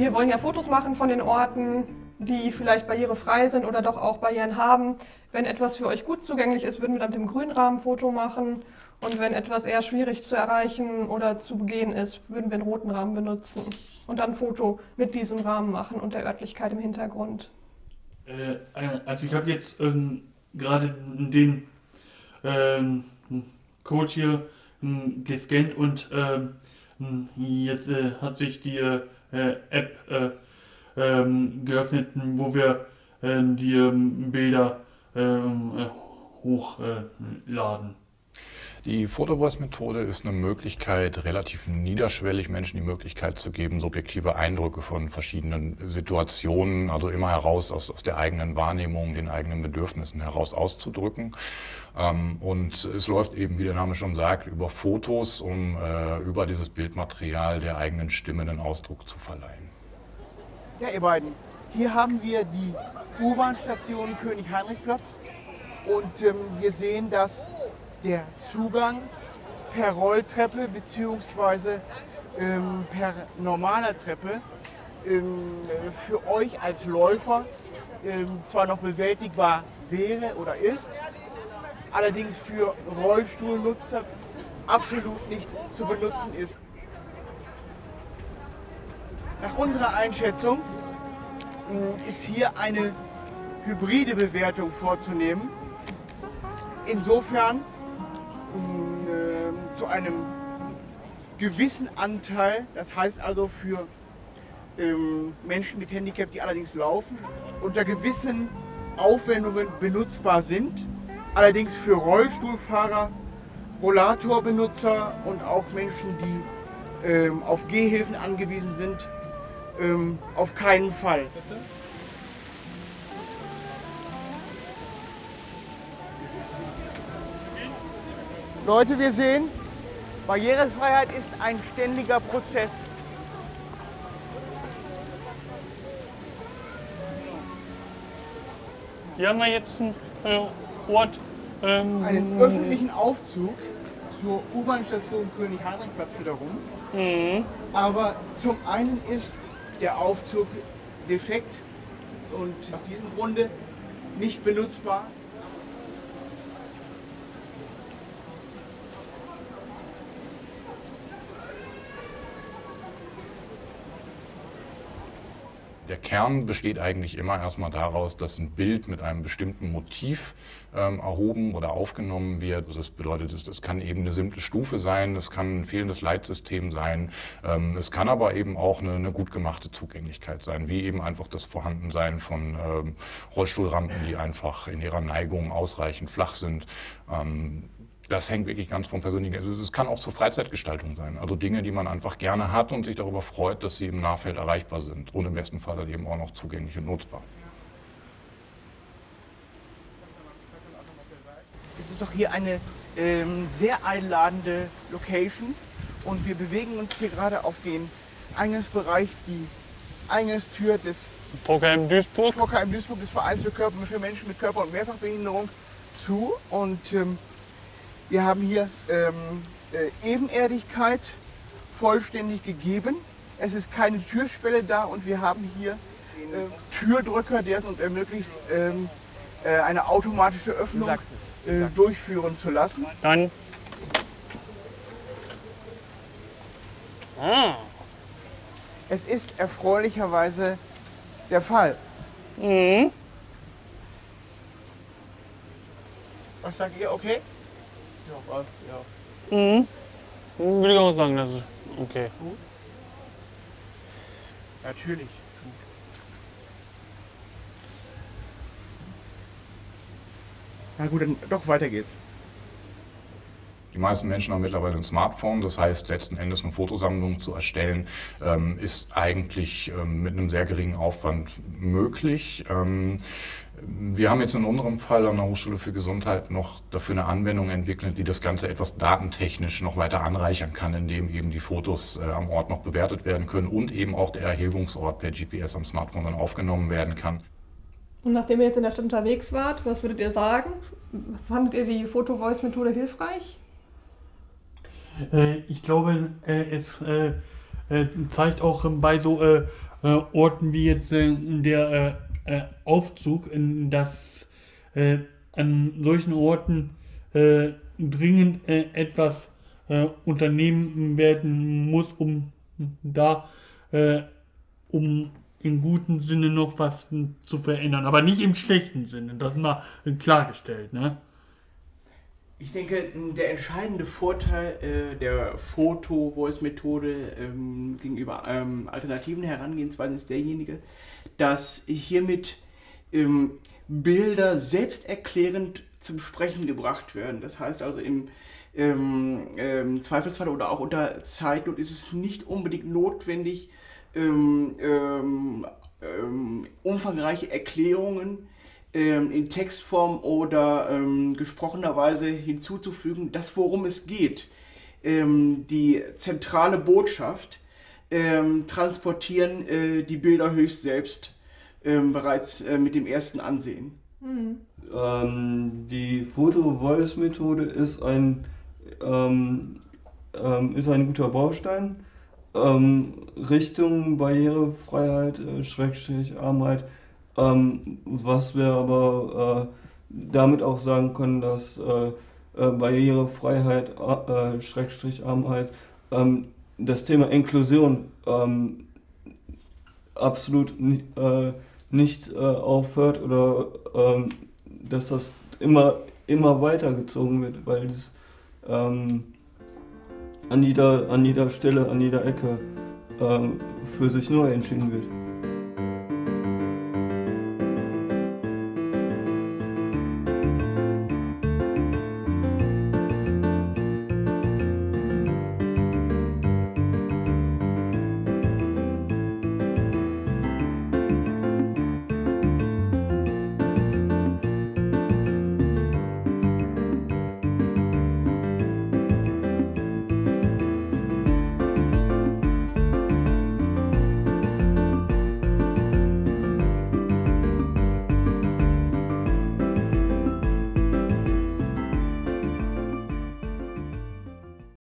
Wir wollen ja Fotos machen von den Orten, die vielleicht barrierefrei sind oder doch auch Barrieren haben. Wenn etwas für euch gut zugänglich ist, würden wir dann mit dem Grünrahmen Foto machen. Und wenn etwas eher schwierig zu erreichen oder zu begehen ist, würden wir einen roten Rahmen benutzen und dann ein Foto mit diesem Rahmen machen und der Örtlichkeit im Hintergrund. Äh, also ich habe jetzt ähm, gerade den ähm, Code hier ähm, gescannt und ähm, jetzt äh, hat sich die äh, App äh, ähm, geöffnet, wo wir äh, die ähm, Bilder ähm, äh, hochladen. Die Photovoice-Methode ist eine Möglichkeit, relativ niederschwellig Menschen die Möglichkeit zu geben, subjektive Eindrücke von verschiedenen Situationen, also immer heraus aus, aus der eigenen Wahrnehmung, den eigenen Bedürfnissen heraus auszudrücken. Ähm, und es läuft eben, wie der Name schon sagt, über Fotos, um äh, über dieses Bildmaterial der eigenen Stimme einen Ausdruck zu verleihen. Ja, ihr beiden, hier haben wir die U-Bahn-Station König-Heinrich-Platz und ähm, wir sehen, dass der Zugang per Rolltreppe bzw. Ähm, per normaler Treppe ähm, für euch als Läufer ähm, zwar noch bewältigbar wäre oder ist, allerdings für Rollstuhlnutzer absolut nicht zu benutzen ist. Nach unserer Einschätzung ähm, ist hier eine hybride Bewertung vorzunehmen. Insofern äh, zu einem gewissen Anteil, das heißt also für ähm, Menschen mit Handicap, die allerdings laufen, unter gewissen Aufwendungen benutzbar sind. Allerdings für Rollstuhlfahrer, Rollatorbenutzer und auch Menschen, die ähm, auf Gehhilfen angewiesen sind, ähm, auf keinen Fall. Bitte? Leute, wir sehen, Barrierefreiheit ist ein ständiger Prozess. Hier haben wir jetzt einen äh, Ort. Ähm, einen öffentlichen Aufzug zur U-Bahn-Station König-Heinrich-Platz wiederum. Mhm. Aber zum einen ist der Aufzug defekt und aus diesem Grunde nicht benutzbar. Der Kern besteht eigentlich immer erstmal daraus, dass ein Bild mit einem bestimmten Motiv ähm, erhoben oder aufgenommen wird. Das bedeutet, es kann eben eine simple Stufe sein, es kann ein fehlendes Leitsystem sein, ähm, es kann aber eben auch eine, eine, gut gemachte Zugänglichkeit sein, wie eben einfach das Vorhandensein von ähm, Rollstuhlrampen, die einfach in ihrer Neigung ausreichend flach sind. Das hängt wirklich ganz vom persönlichen. Also es kann auch zur Freizeitgestaltung sein. Also Dinge, die man einfach gerne hat und sich darüber freut, dass sie im Nahfeld erreichbar sind und im besten Fall dann eben auch noch zugänglich und nutzbar. Es ist doch hier eine ähm, sehr einladende Location und wir bewegen uns hier gerade auf den Eingangsbereich, die Eingangstür des VKM Duisburg. VKM Duisburg des Vereins für, Körper, für Menschen mit Körper- und Mehrfachbehinderung zu und ähm, wir haben hier ähm, äh, Ebenerdigkeit vollständig gegeben. Es ist keine Türschwelle da und wir haben hier äh, Türdrücker, der es uns ermöglicht, ähm, äh, eine automatische Öffnung äh, durchführen zu lassen. Dann. Ah. Es ist erfreulicherweise der Fall. Mhm. Was sagt ihr? Okay? Ja, was, ja. Mhm. Würde ich auch sagen, das ist okay. Gut. Natürlich. Na gut, dann doch weiter geht's. Die meisten Menschen haben mittlerweile ein Smartphone, das heißt, letzten Endes eine Fotosammlung zu erstellen, ähm, ist eigentlich ähm, mit einem sehr geringen Aufwand möglich. Ähm, wir haben jetzt in unserem Fall an der Hochschule für Gesundheit noch dafür eine Anwendung entwickelt, die das Ganze etwas datentechnisch noch weiter anreichern kann, indem eben die Fotos äh, am Ort noch bewertet werden können und eben auch der Erhebungsort per GPS am Smartphone dann aufgenommen werden kann. Und nachdem ihr jetzt in der Stadt unterwegs wart, was würdet ihr sagen? Fandet ihr die Photo-Voice-Methode hilfreich? Äh, ich glaube, äh, es äh, zeigt auch bei so Orten wie jetzt der Aufzug, in das äh, an solchen Orten dringend etwas unternehmen werden muss, um da um im guten Sinne noch was zu verändern, aber nicht im schlechten Sinne. Das mal klargestellt. Ne? Ich denke, der entscheidende Vorteil äh, der Photo-Voice-Methode ähm, gegenüber ähm, alternativen Herangehensweisen ist derjenige, dass hiermit ähm, Bilder selbsterklärend zum Sprechen gebracht werden. Das heißt also im ähm, ähm, Zweifelsfall oder auch unter Zeitnot ist es nicht unbedingt notwendig, ähm, umfangreiche Erklärungen ähm, in Textform oder ähm, gesprochenerweise hinzuzufügen, das worum es geht, die zentrale Botschaft transportieren äh, die Bilder höchst selbst bereits äh, mit dem ersten Ansehen. Mhm. die Photo-Voice-Methode ist ein ähm, ähm, ist ein guter Baustein. Ähm, Richtung Barrierefreiheit, äh, Schrägstrich Armheit, ähm, was wir aber äh, damit auch sagen können, dass äh, äh Barrierefreiheit, äh, Schrägstrich Armheit, ähm, das Thema Inklusion ähm, absolut äh, nicht aufhört oder dass das immer, immer weitergezogen wird, weil es ähm, an, jeder, an jeder Stelle, an jeder Ecke ähm, für sich neu entschieden wird.